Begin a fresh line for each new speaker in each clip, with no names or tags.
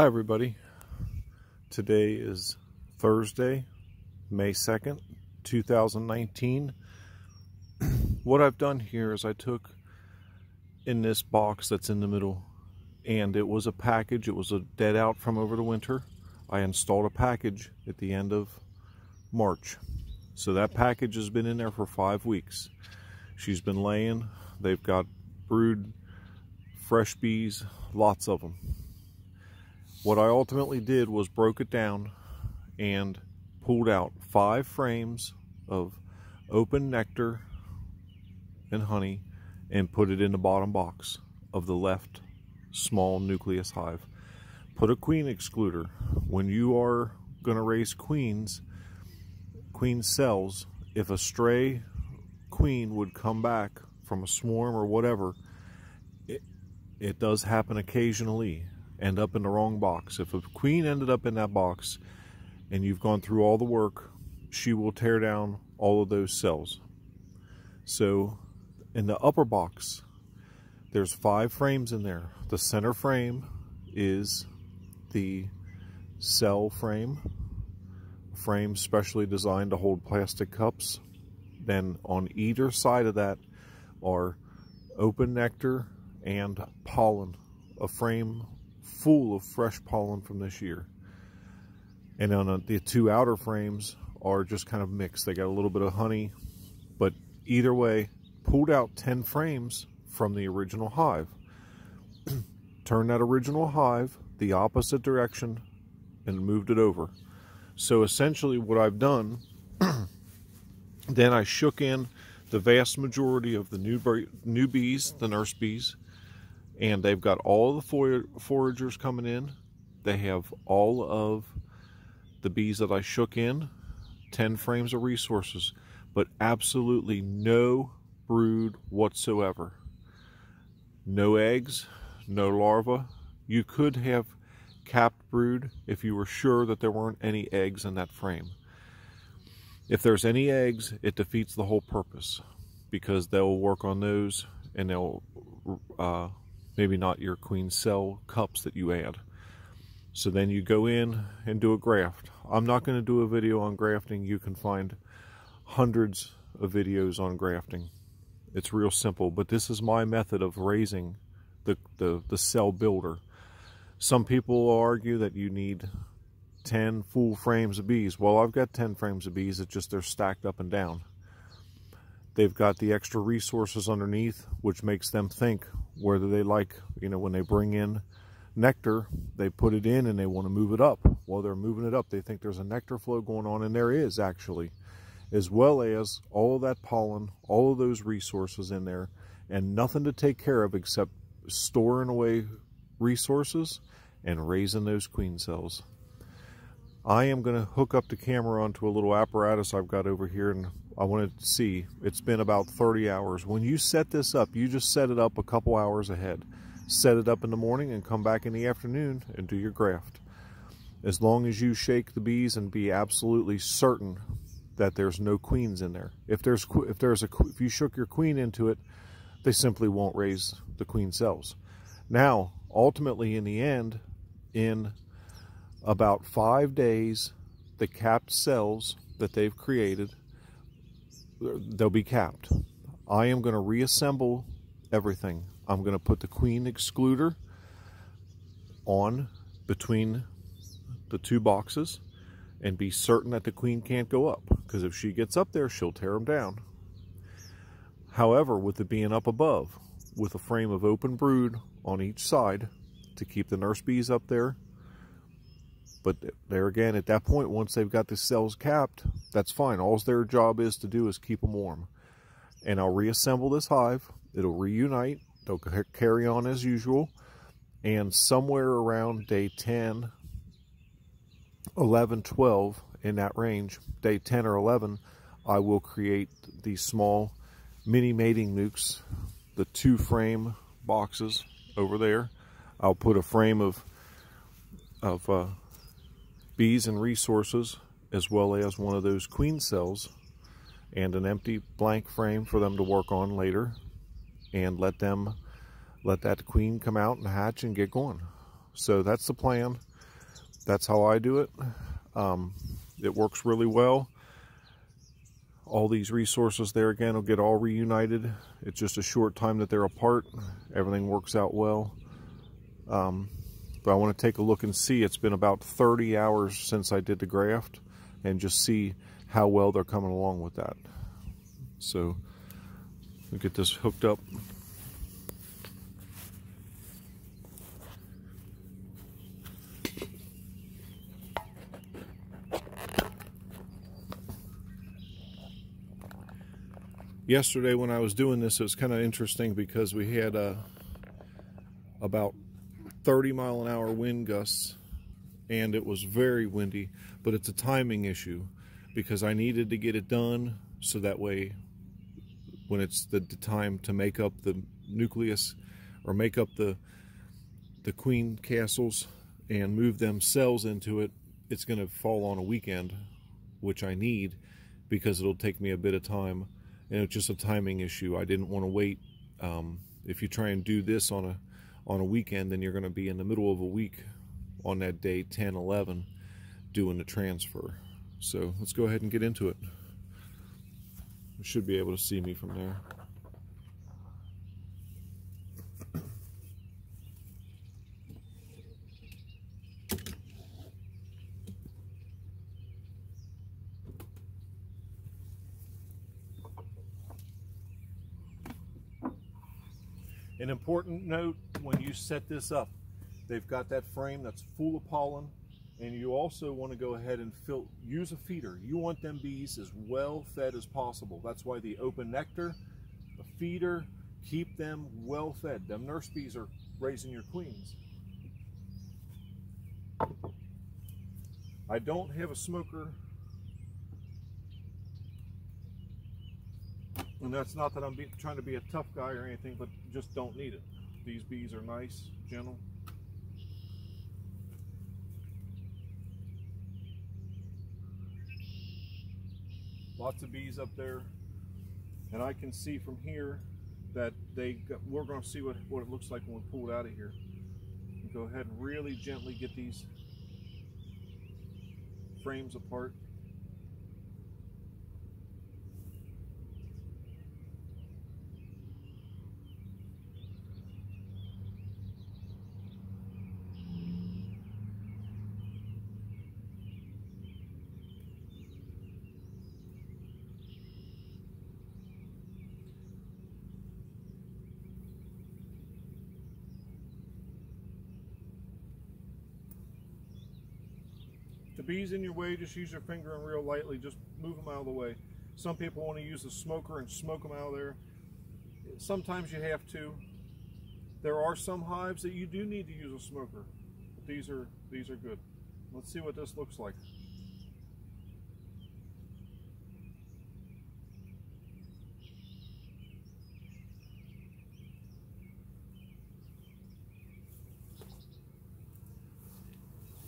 Hi everybody. Today is Thursday, May 2nd, 2019. what I've done here is I took in this box that's in the middle and it was a package, it was a dead out from over the winter. I installed a package at the end of March. So that package has been in there for five weeks. She's been laying, they've got brood fresh bees, lots of them. What I ultimately did was broke it down and pulled out five frames of open nectar and honey and put it in the bottom box of the left small nucleus hive. Put a queen excluder. When you are going to raise queens, queen cells, if a stray queen would come back from a swarm or whatever, it, it does happen occasionally end up in the wrong box. If a queen ended up in that box and you've gone through all the work, she will tear down all of those cells. So in the upper box, there's five frames in there. The center frame is the cell frame, a frame specially designed to hold plastic cups. Then on either side of that are open nectar and pollen, a frame full of fresh pollen from this year. And on the two outer frames are just kind of mixed. They got a little bit of honey, but either way, pulled out 10 frames from the original hive. Turn that original hive the opposite direction and moved it over. So essentially what I've done, then I shook in the vast majority of the new, new bees, the nurse bees, and they've got all the foragers coming in. They have all of the bees that I shook in, 10 frames of resources, but absolutely no brood whatsoever. No eggs, no larvae. You could have capped brood if you were sure that there weren't any eggs in that frame. If there's any eggs, it defeats the whole purpose because they'll work on those and they'll uh, maybe not your queen cell cups that you add. So then you go in and do a graft. I'm not going to do a video on grafting. You can find hundreds of videos on grafting. It's real simple, but this is my method of raising the, the, the cell builder. Some people argue that you need 10 full frames of bees. Well, I've got 10 frames of bees. It's just they're stacked up and down. They've got the extra resources underneath, which makes them think whether they like, you know, when they bring in nectar, they put it in and they want to move it up. While they're moving it up, they think there's a nectar flow going on, and there is actually, as well as all of that pollen, all of those resources in there, and nothing to take care of except storing away resources and raising those queen cells. I am going to hook up the camera onto a little apparatus I've got over here and I want to see. It's been about 30 hours. When you set this up, you just set it up a couple hours ahead. Set it up in the morning and come back in the afternoon and do your graft. As long as you shake the bees and be absolutely certain that there's no queens in there. If there's if there's a if you shook your queen into it, they simply won't raise the queen cells. Now, ultimately in the end, in about five days, the capped cells that they've created, they'll be capped. I am going to reassemble everything. I'm going to put the queen excluder on between the two boxes and be certain that the queen can't go up because if she gets up there, she'll tear them down. However, with it being up above, with a frame of open brood on each side to keep the nurse bees up there but there again, at that point, once they've got the cells capped, that's fine. All their job is to do is keep them warm. And I'll reassemble this hive. It'll reunite. They'll carry on as usual. And somewhere around day 10, 11, 12, in that range, day 10 or 11, I will create these small mini mating nukes, the two frame boxes over there. I'll put a frame of of uh, bees and resources, as well as one of those queen cells and an empty blank frame for them to work on later and let them let that queen come out and hatch and get going. So that's the plan. that's how I do it. Um, it works really well. All these resources there again will get all reunited. It's just a short time that they're apart. Everything works out well. Um, but I want to take a look and see. It's been about 30 hours since I did the graft and just see how well they're coming along with that. So we get this hooked up. Yesterday when I was doing this, it was kind of interesting because we had uh, about 30 mile an hour wind gusts and it was very windy, but it's a timing issue because I needed to get it done so that way when it's the, the time to make up the nucleus or make up the the queen castles and move them cells into it, it's going to fall on a weekend, which I need because it'll take me a bit of time. And it's just a timing issue. I didn't want to wait. Um, if you try and do this on a on a weekend, then you're going to be in the middle of a week on that day, 10, 11, doing the transfer. So let's go ahead and get into it. You should be able to see me from there. An important note when you set this up, they've got that frame that's full of pollen and you also want to go ahead and fill, use a feeder. You want them bees as well fed as possible. That's why the open nectar, a feeder, keep them well fed. Them nurse bees are raising your queens. I don't have a smoker And that's not that I'm be, trying to be a tough guy or anything, but just don't need it. These bees are nice, gentle. Lots of bees up there. And I can see from here that they got, we're going to see what, what it looks like when we pull it out of here. Go ahead and really gently get these frames apart. The bees in your way, just use your finger and real lightly, just move them out of the way. Some people want to use the smoker and smoke them out of there. Sometimes you have to. There are some hives that you do need to use a smoker. But these are these are good. Let's see what this looks like.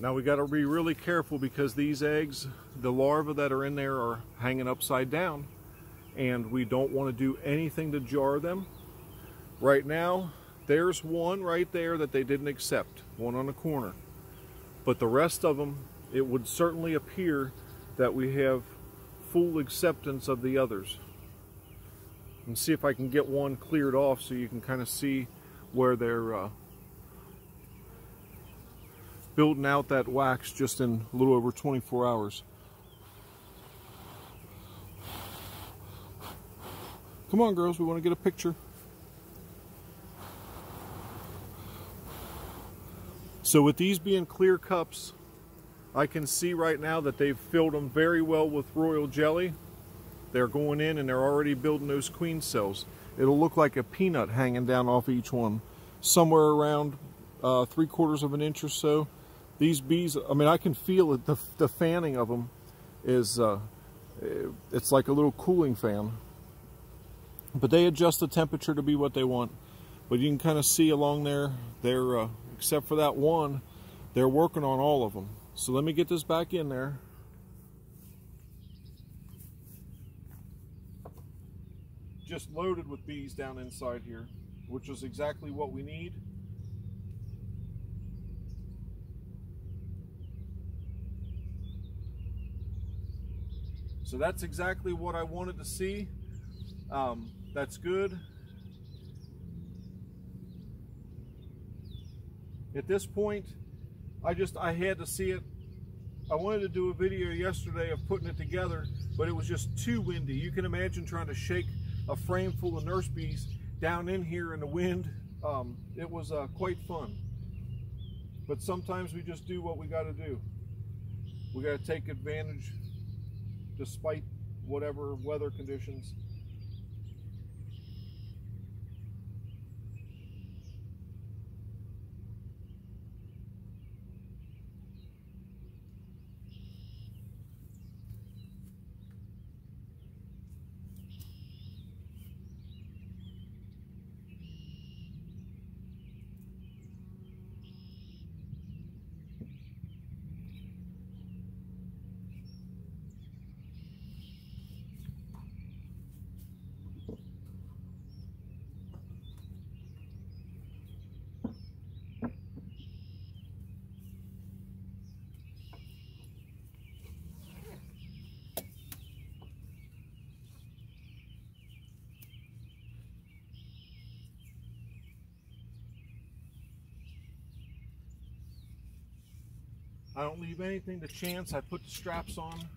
Now we got to be really careful because these eggs, the larvae that are in there are hanging upside down and we don't want to do anything to jar them. Right now, there's one right there that they didn't accept, one on the corner. But the rest of them, it would certainly appear that we have full acceptance of the others. And see if I can get one cleared off so you can kind of see where they're uh, building out that wax just in a little over 24 hours. Come on, girls, we want to get a picture. So with these being clear cups, I can see right now that they've filled them very well with royal jelly. They're going in and they're already building those queen cells. It'll look like a peanut hanging down off each one. Somewhere around uh, three quarters of an inch or so. These bees, I mean, I can feel it. The, the fanning of them is, uh, it's like a little cooling fan. But they adjust the temperature to be what they want. But you can kind of see along there, they're, uh, except for that one, they're working on all of them. So let me get this back in there. Just loaded with bees down inside here, which is exactly what we need. So that's exactly what I wanted to see. Um, that's good. At this point, I just, I had to see it. I wanted to do a video yesterday of putting it together, but it was just too windy. You can imagine trying to shake a frame full of nurse bees down in here in the wind. Um, it was uh, quite fun. But sometimes we just do what we got to do. We got to take advantage despite whatever weather conditions. I don't leave anything to chance. I put the straps on.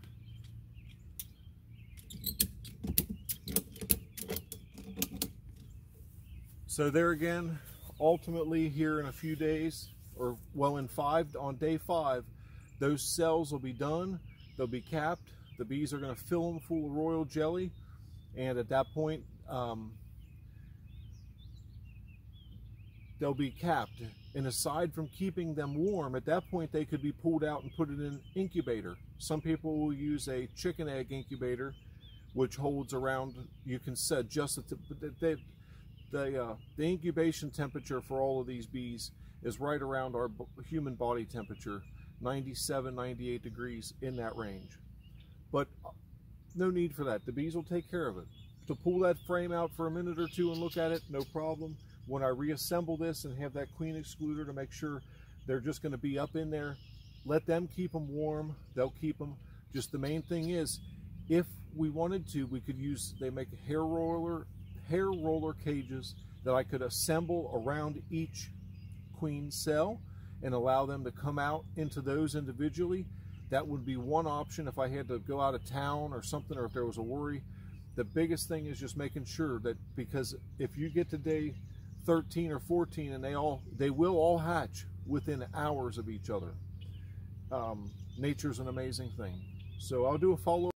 So there again, ultimately here in a few days, or well in five, on day five, those cells will be done. They'll be capped. The bees are going to fill them full of royal jelly. And at that point, um, they'll be capped. And aside from keeping them warm, at that point they could be pulled out and put in an incubator. Some people will use a chicken egg incubator, which holds around, you can set just the, they, the, uh, the incubation temperature for all of these bees is right around our human body temperature, 97, 98 degrees in that range. But uh, no need for that. The bees will take care of it. To pull that frame out for a minute or two and look at it, no problem when I reassemble this and have that queen excluder to make sure they're just going to be up in there, let them keep them warm. They'll keep them. Just the main thing is, if we wanted to, we could use, they make hair roller, hair roller cages that I could assemble around each queen cell and allow them to come out into those individually. That would be one option if I had to go out of town or something, or if there was a worry. The biggest thing is just making sure that because if you get to day 13 or 14 and they all they will all hatch within hours of each other. Um, nature's an amazing thing. So i'll do a follow